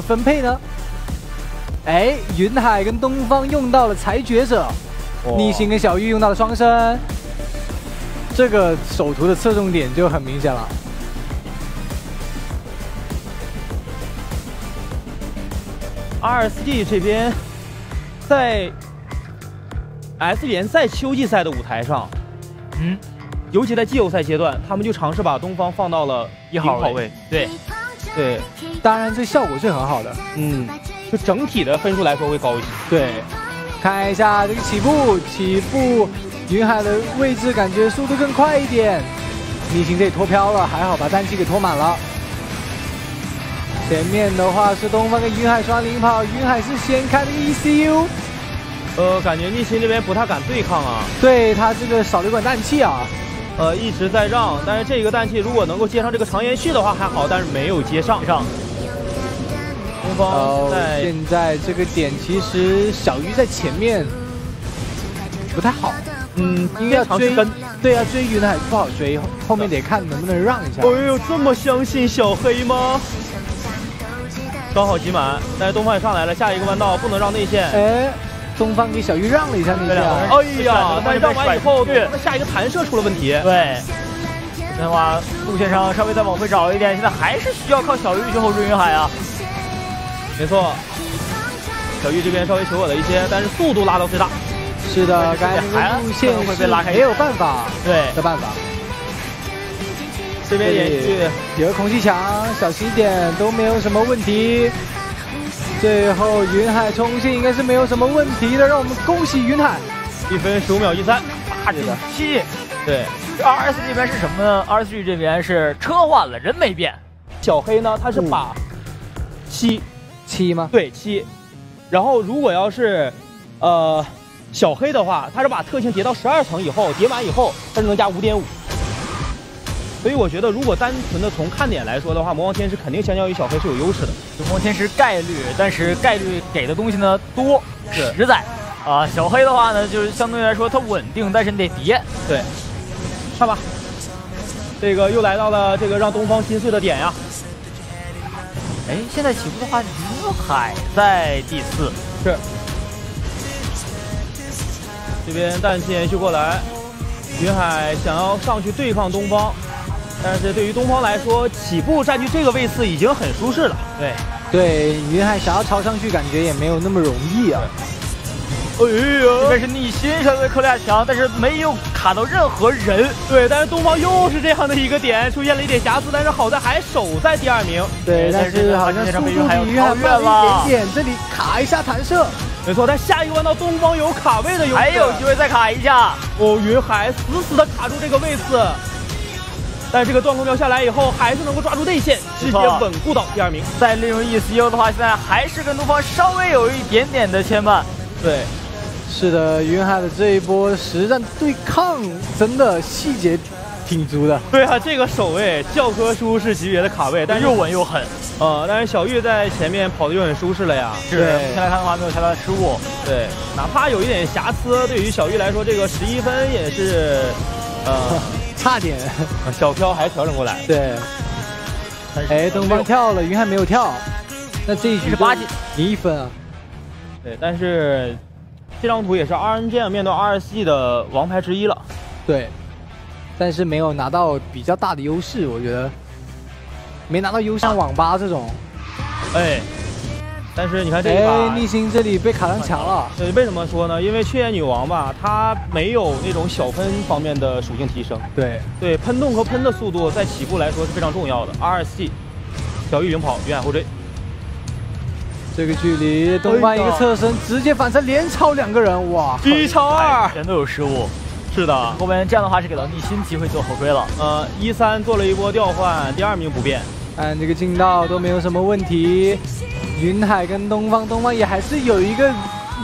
么分配呢？哎，云海跟东方用到了裁决者，逆行跟小玉用到了双生，这个首图的侧重点就很明显了。RSG 这边在 S 联赛秋季赛的舞台上，嗯，尤其在季后赛阶段，他们就尝试把东方放到了一号位。对，对，当然这效果是很好的。嗯，就整体的分数来说会高一些。对，看一下这个起步，起步，云海的位置感觉速度更快一点。逆行这里脱飘了，还好把氮气给拖满了。前面的话是东方跟云海双领跑，云海是先开了 ECU，呃，感觉逆行这边不太敢对抗啊。对他这个少了一管氮气啊，呃，一直在让，但是这个氮气如果能够接上这个长延续的话还好，但是没有接上。上。东方在现在这个点其实小鱼在前面不太好，嗯，应该要追，对啊，追云海不好追，后面得看能不能让一下。哎呦，这么相信小黑吗？刚好挤满，但是东方也上来了，下一个弯道不能让内线。哎，东方给小鱼让了一下内线。哎呀，但是让完以后，对，那下一个弹射出了问题。对，这的话路线上稍微再往回找一点，现在还是需要靠小鱼去后追云海啊。没错，小玉这边稍微求稳了一些，但是速度拉到最大。是的，刚才路线会被拉开，没有办法，对的办法。这边延续有个空气墙，小心一点都没有什么问题。最后云海冲线应该是没有什么问题的，让我们恭喜云海，一分十五秒一三，大进七。对，这 R S 这边是什么呢？R S G 这边是车换了，人没变。小黑呢，他是把七七吗？对七。然后如果要是呃小黑的话，他是把特性叠到十二层以后，叠满以后，他就能加五点五。所以我觉得，如果单纯的从看点来说的话，魔王天使肯定相较于小黑是有优势的。魔王天使概率，但是概率给的东西呢多，实在。啊，小黑的话呢，就是相对来说它稳定，但是你得叠。对，看吧，这个又来到了这个让东方心碎的点呀。哎，现在起步的话，云海在第四。是。这边氮气延续过来，云海想要上去对抗东方。但是对于东方来说，起步占据这个位次已经很舒适了。对，对，云海想要超上去，感觉也没有那么容易啊。哎呀，这边是逆心稍微扣俩墙，但是没有卡到任何人。对，但是东方又是这样的一个点，出现了一点瑕疵，但是好在还守在第二名。对，但是好像速度比云海慢了一点点，这里卡一下弹射。没错，但下一个弯道东方有卡位的优势，还有机会再卡一下。哦，云海死死的卡住这个位置。但这个断空掉下来以后，还是能够抓住内线，直接稳固到第二名。再利用 ECU 的话，现在还是跟东方稍微有一点点的牵绊。对，是的，云海的这一波实战对抗真的细节挺足的。对啊，这个守卫教科书式级别的卡位，但是又稳又狠。呃，但是小玉在前面跑的就很舒适了呀。是，目前来看的话没有太大的失误。对，哪怕有一点瑕疵，对于小玉来说，这个十一分也是，呃。差点，小飘还调整过来。对，哎，东方跳了，云海没有跳，那这一局是八级，零一分啊。对，但是这张图也是 RNG 面对 RSG 的王牌之一了。对，但是没有拿到比较大的优势，我觉得没拿到优像网吧这种。哎。但是你看这一把，逆星这里被卡上墙了。对，为什么说呢？因为雀眼女王吧，她没有那种小喷方面的属性提升。对对，喷动和喷的速度在起步来说是非常重要的。R S G，小玉领跑，云海后追。这个距离，东方一个侧身直接反身连超两个人，哇！一超二，全都有失误。是的，后面这样的话是给到逆心机会做后追了。呃，一三做了一波调换，第二名不变。看这个进道都没有什么问题。云海跟东方，东方也还是有一个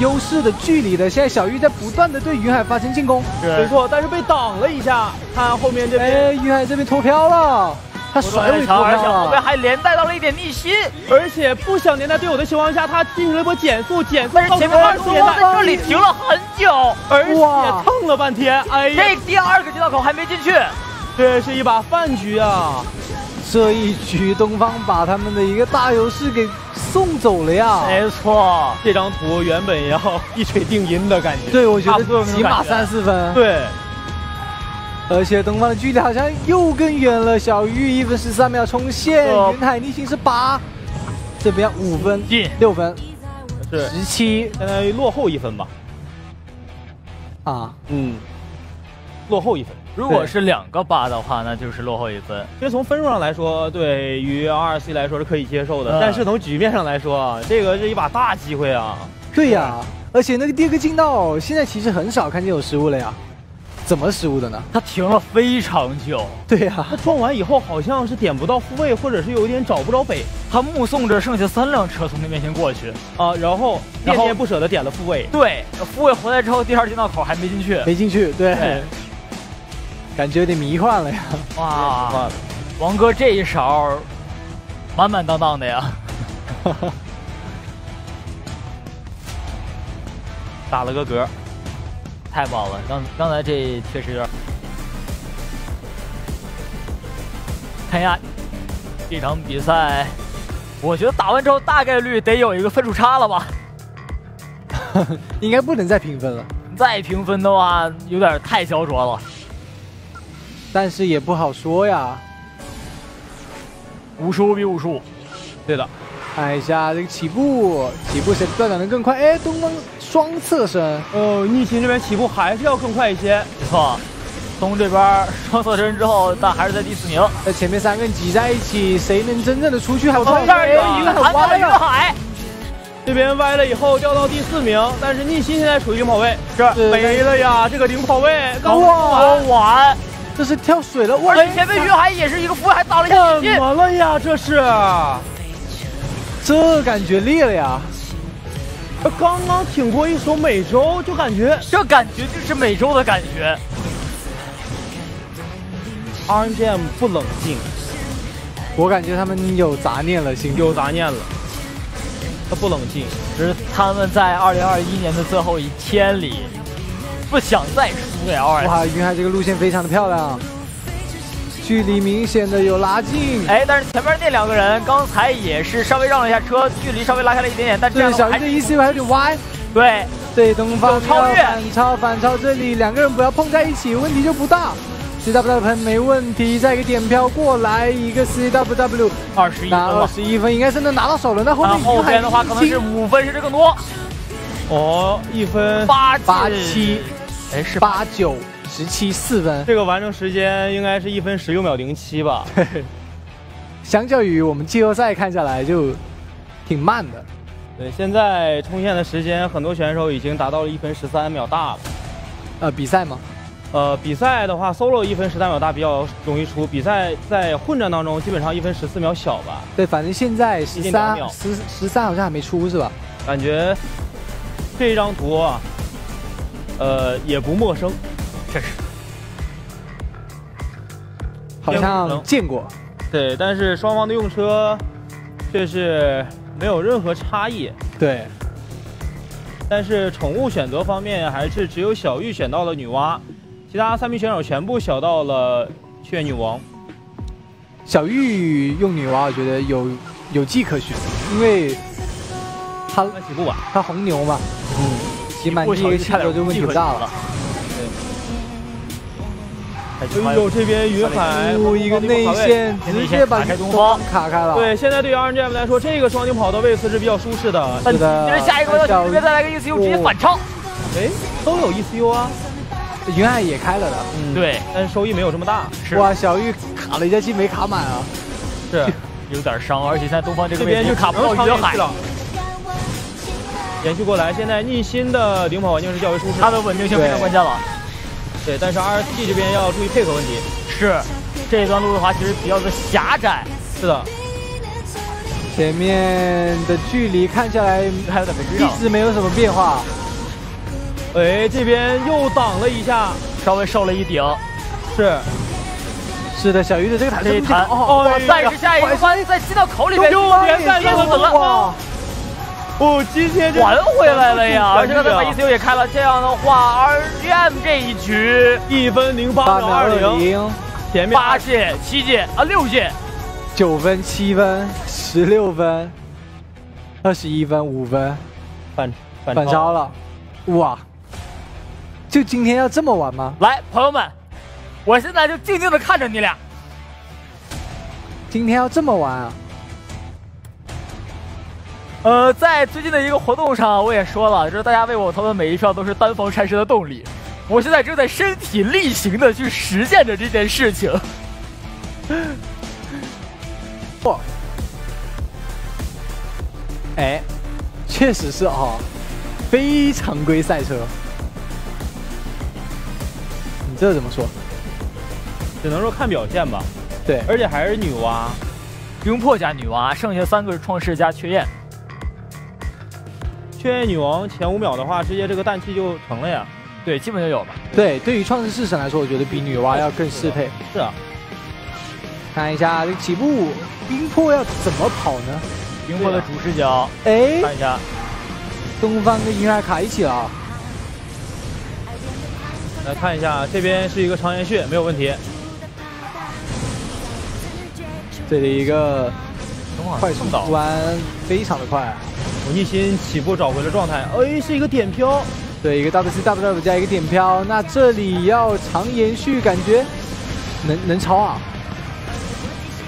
优势的距离的。现在小玉在不断的对云海发生进攻，没错，但是被挡了一下。看后面这边，哎，云海这边脱飘了，他甩尾脱飘了，后面还连带到了一点逆心，而且不想连带队友的情况下，他进行了一波减速，减速但是前面东方在这里停了很久，而且蹭了半天，哎呀，这第二个街道口还没进去，这是一把饭局啊。这一局东方把他们的一个大优势给送走了呀！没错，这张图原本要 一锤定音的感觉。对，我觉得起码三四分。，对，而且东方的距离好像又更远了。小玉一分十三秒冲线，呃云海逆行是八，这边五分进六分是十七相当于落后一分吧。啊，嗯，落后一分。如果是两个八的话，那就是落后一分。其实从分数上来说，对于 RC 来说是可以接受的，嗯但是从局面上来说啊，这个是一把大机会啊。对呀，而且那个第二个进道现在其实很少看见有失误了呀，怎么失误的呢？他停了非常久，对呀他，撞完以后好像是点不到复位，或者是有一点找不着北他目送着剩下三辆车从他面前过去。啊，然后恋恋不舍的点了复位。对，复位回来之后，第二进道口还没进去。没进去，对对，感觉有点迷幻了呀。哇，啊，王哥这一勺满满当当的呀！打了个嗝。太棒了，刚刚才这确实有点。看一下这场比赛，我觉得打完之后大概率得有一个分数差了吧？应该不能再平分了，再平分的话，有点太焦灼了。但是也不好说呀。五十五比五十五，对的，看一下这个起步，起步谁断档的更快？哎，东方双侧身，呃，逆行这边起步还是要更快一些。没错。从这边双侧身之后，但还是在第四名。在前面三个人挤在一起，谁能真正的出去？还有这儿有一个海，这边歪了以后掉到第四名，但是逆心现在处于领跑位，是是没了呀！这个领跑位刚哇完，晚，这是跳水了，哇！而前面云海也是一个俯还倒了一下怎。么了呀？这是这感觉裂了呀！刚刚挺过一首美洲，就感觉这感觉就是美洲的感觉。RNGM 不冷静，我感觉他们有杂念了，心里有杂念了。他不冷静，只是他们在二零二一年的最后一天里，不想再输给 RS。哇，云海这个路线非常的漂亮，距离明显的有拉近。哎，但是前面那两个人刚才也是稍微让了一下车，距离稍微拉开了一点点，但这这样还小鱼的 ECU 还有点歪，对对，东方超反超反超，这里两个人不要碰在一起，问题就不大。CW 喷没问题，再一个点飘过来，一个 CWW 二十一分拿二。十一分，应该是能拿到手了。那后那面后边的话可能是五分甚至更多，哦，一分，八八七。哎是八九十七四分，这个完成时间应该是一分十六秒零七吧？相较于我们季后赛看下来就挺慢的。对，现在冲线的时间，很多选手已经达到了一分十三秒大了。呃，比赛吗，呃，比赛的话，solo 一分十三秒大比较容易出，比赛在混战当中基本上一分十四秒小吧。对，反正现在十三秒十十三好像还没出是吧？感觉这张图啊，呃，也不陌生。确 实好像见过。对，但是双方的用车却是没有任何差异。对，但是宠物选择方面，还是只有小玉选到了女娲，其他三名选手全部选到了雀女王。小玉用女娲，我觉得有有迹可循，因为他那起步晚，他红牛嘛，嗯，起码第一个气流就问题不大了。哎呦，这边云海哦，一个内线直接把开东方卡开了。对，现在对于 RNGM 来说，这个双顶跑的位置是比较舒适的。是的接着下一个到这边再来个 ECU 直接反超，哎，都有 ECU 啊，云海也开了的。嗯，对，但是收益没有这么大。是哇，小玉卡了一下气没卡满啊。是，有点伤，而且现在东方这个这边就位置卡不到云海，了。延续过来，现在逆心的领跑环境是较为舒适的。它的稳定性非常关键了。对，但是 RSG 这边要注意配合问题。是，这一段路的话其实比较的狭窄，是的，前面的距离看下来还有点没追一，直没有什么变化。哎，这边又挡了一下，稍微受了一顶。是是的，小鱼的这个弹这一弹，哦，哇！但是下一个弯在进到口里面，又连带接了死了，哇！哦，今天这还回来了呀！而且他这把 ECU 也开了，这样的话，RGM 这一局一分零八秒二零，前面八届、七届啊六届，九分、七分、十六分、二十一分、五分，反反反超了，哇！就今天要这么玩吗？来，朋友们，我现在就静静的看着你俩。今天要这么玩啊？呃，在最近的一个活动上，我也说了，就是大家为我投的每一票都是单方产生的动力。我现在正在身体力行的去实践着这件事情。不，哎，确实是啊，非常规赛车。你这怎么说？只能说看表现吧。对，而且还是女娲，冰魄加女娲，剩下三个是创世加缺焰。雀焰女王前五秒的话，直接这个氮气就成了呀。对，基本就有了。对，对于创世式神来说，我觉得比女娲要更适配。是啊，看一下这个起步，冰魄要怎么跑呢？冰魄的主视角，哎，看一下，东方跟银海卡一起了。来看一下，这边是一个长岩穴，没有问题。这里一个快速倒弯，非常的快。我逆心起步找回了状态，哎，是一个点飘。对，一个 W C W W 加一个点飘，那这里要长延续，感觉能能超啊！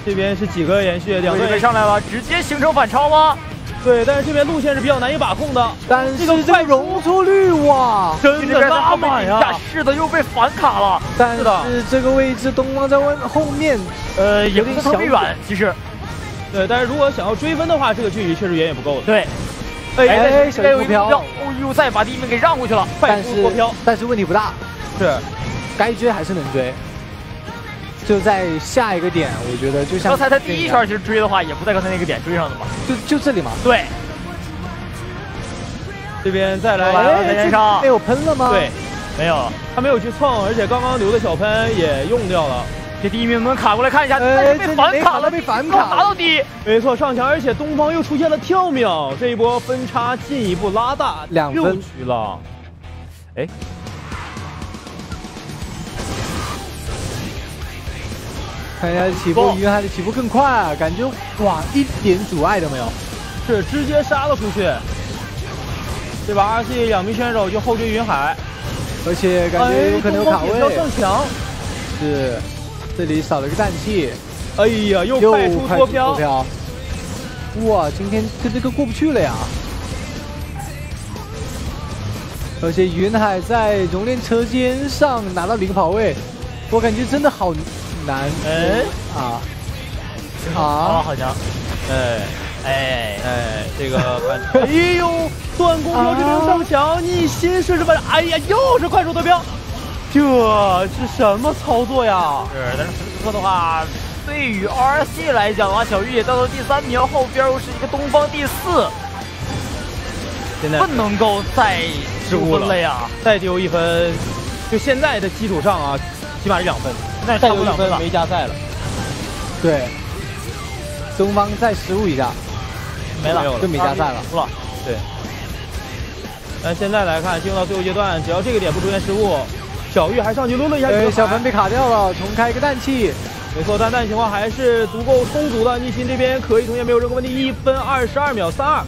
这边是几个延续，两队上来了，直接形成反超吗？对，但是这边路线是比较难以把控的。但是这个快容错率哇，真的拉满呀！是的，又被反卡了。但是这个位置东方在外后面，呃，有点小远，其实。对，但是如果想要追分的话，这个距离确实远远不够的。对。哎，小鱼飘，哦呦，再把第一名给让过去了。快速过飘但是问题不大，是该追还是能追。就在下一个点，我觉得就像刚才他第一圈其实追的话，也不在刚才那个点追上的嘛，就就这里嘛。对，这边再来再连上，没有喷了吗？对，没有，他没有去蹭，而且刚刚留的小喷也用掉了。这第一名能卡过来看一下，但是被反卡了，被反卡，打到底。没错，上墙，而且东方又出现了跳秒，这一波分差进一步拉大，两分局了。哎，看一下起步，云海的起步更快啊，感觉哇，一点阻碍都没有，是直接杀了出去。这把 RC 两名选手就后追云海，而且感觉有可能有卡位。上墙，是。这里少了个氮气，哎呀，又快出脱飘，哇，今天跟这个过不去了呀！而且云海在熔炼车间上拿到领跑位，我感觉真的好难。哎。啊。啊，好强，哎哎哎，这个，哎呦，断弓标这边上墙，逆心顺势把，哎呀，又是快速脱标。这是什么操作呀？是，但是此刻的话，对于 RC 来讲的话，小玉也掉到第三名，后边又是一个东方第四，现在不能够再失误了呀！再丢一分，就现在的基础上啊，起码是两分，那再丢一分了没加赛了。对，东方再失误一下，没了，就没加赛了。输了。对。但现在来看，进入到最后阶段，只要这个点不出现失误。小玉还上去抡了一下，小鹏被卡掉了，重开一个氮气。没错，但氮情况还是足够充足的。逆心这边可以同学没有任何问题，一分二十二秒三二，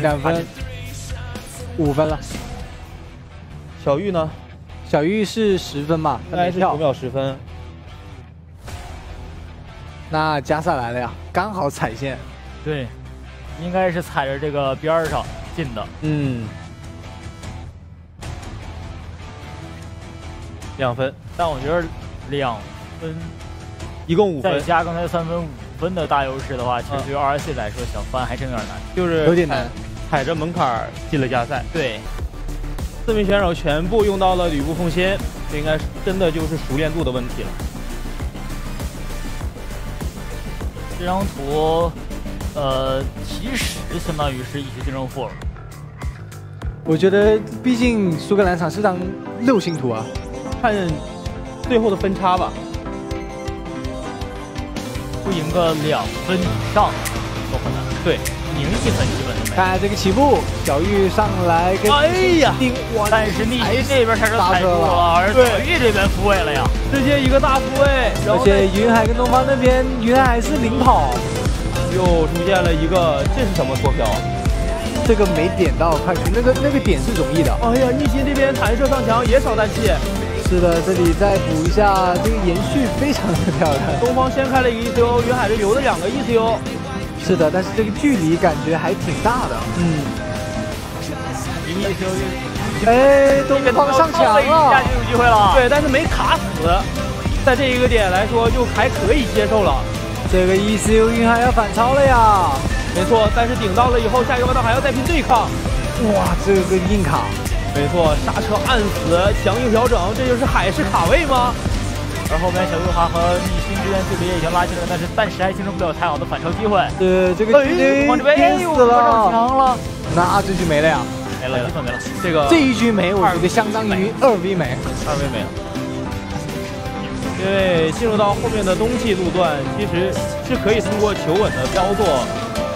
两分，五分了。小玉呢？小玉是十分吧？应该是九秒十分。那加赛来了呀，刚好踩线。对，应该是踩着这个边上进的。嗯。两分，但我觉得两分，一共五分，再加刚才三分五分的大优势的话，其实对于 R C 来说想翻还真有点难，就是有点难，踩着门槛进了加赛。对，四名选手全部用到了吕布奉先，这应该是真的就是熟练度的问题了。这张图，呃，其实相当于是一局定胜负了。我觉得，毕竟苏格兰场是张六星图啊。看最后的分差吧，不赢个两分以上都很难。对，赢一分基本都没。看这个起步，小玉上来跟哎呀，但是逆袭这边开始踩住了，而对小玉这边复位了呀。直接一个大复位，而且云海跟东方那边，云海是领跑，又出现了一个，这是什么脱飘？这个没点到快速，那个那个点是容易的。哎呀，逆袭这边弹射上墙也少氮气，是的，这里再补一下，这个延续非常的漂亮。东方先开了一个 ECO，云海就留了两个 ECO，是的，但是这个距离感觉还挺大的。嗯，赢一球哎，东方上墙一下，就有机会了。对，但是没卡死，在这一个点来说就还可以接受了。这个 ECU 云海要反超了呀！没错，但是顶到了以后，下一个弯道还要再拼对抗。哇，这个硬卡，没错，刹车按死，强硬调整，这就是海式卡位吗？而后面小玉华和逆星之间距离也已经拉近了，但是暂时还形成不了太好的反超机会。呃，这个往这边，哎呦，拼死了，上墙了，那这局没了呀！没了，基本没了。这个这一局没，我觉得相当于二 v 没。二 v 没了，因为进入到后面的冬季路段，其实是可以通过求稳的操作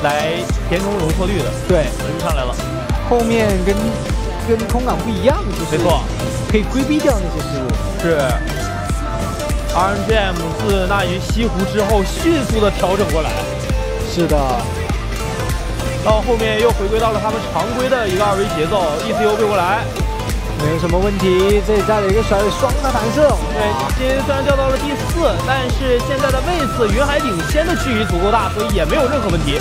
来填充容错率的。对，轮子上来了，后面跟跟空港不一样，就是没错，可以规避掉那些失误。是 RNGM 自那云西湖之后迅速的调整过来，是的，到后面又回归到了他们常规的一个二维节奏，ECU 背过来。没有什么问题。这里再来一个甩尾双的弹射，对，今天虽然掉到了第四，但是现在的位次云海领先的距离足够大，所以也没有任何问题。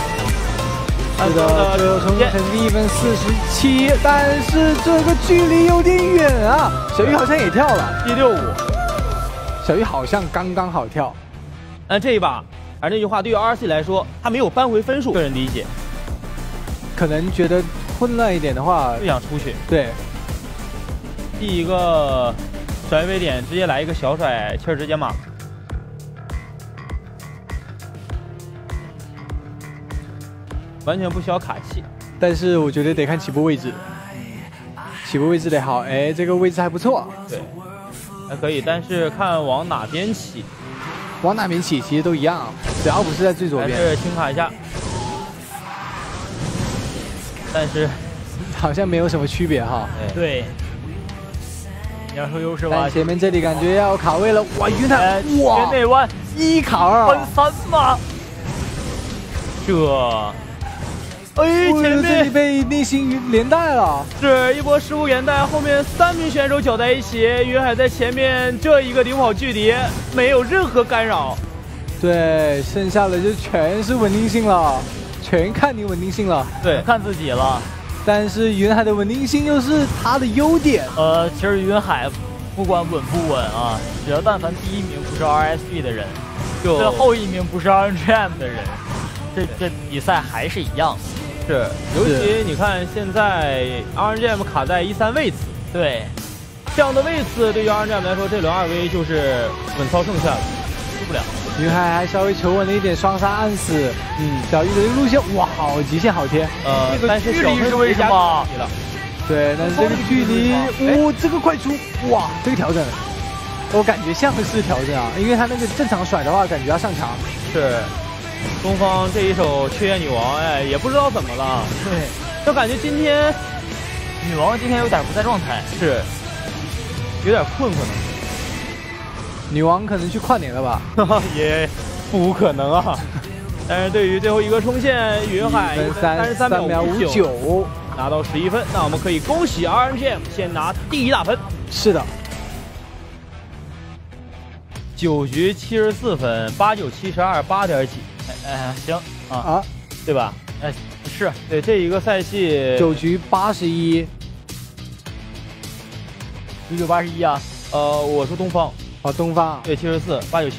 是的，最后冲成绩一分四十七，但是这个距离有点远啊。小玉好像也跳了，一六五，小玉好像刚刚好跳。那这一把，而那句话对于 RC 来说，他没有扳回分数，个人理解，可能觉得混乱一点的话，就想出去。对，第一个甩尾点直接来一个小甩气儿直接马，完全不需要卡气。但是我觉得得看起步位置，起步位置得好。哎，这个位置还不错，对，还可以，但是看往哪边起，往哪边起其实都一样，只要不是在最左边，还是轻卡一下。但是，好像没有什么区别哈。哎，对，你要说优势吧，前面这里感觉要卡位了，哇，云哎，台，哇圈，内弯。一卡分二，三吗，这，哎，前面被逆星云连带了。是一波失误连带，后面三名选手搅在一起，云海在前面这一个领跑距离没有任何干扰。对，剩下的就全是稳定性了，全看你稳定性了。对，看自己了。但是云海的稳定性又是他的优点。呃，其实云海不管稳不稳啊，只要但凡第一名不是 RSB 的人，就最后一名不是 RNGM 的人，这这比赛还是一样的。是，尤其你看现在 RNGM 卡在一三位次，对，这样的位次对于 RNGM 来说，这轮二 V 就是稳操胜券了。输不了。女孩还稍微求稳了一点，双杀暗死。嗯，小玉的这个路线，哇，好极限好贴。呃这，个但是距离是为什么？对，但是这个距离，哦，这个快出，哇，这个调整，我感觉像是调整啊，因为他那个正常甩的话，感觉要上墙。是，东方这一手雀跃女王，哎，也不知道怎么了，对，就感觉今天女王今天有点不在状态。是有点困，可女王可能去跨年了吧？能 也不可能啊。但是对于最后一个冲线，云海分三十三三秒五九，拿到十一分，那我们可以恭喜 RNGM 先拿第一大分，是的，九局七十四分，八九七十二，八点几，哎哎，行啊，啊，对吧？哎是对，这一个赛季九局八十一，九九八十一啊，呃，我说东方，啊，东方。对，七十四，八九七。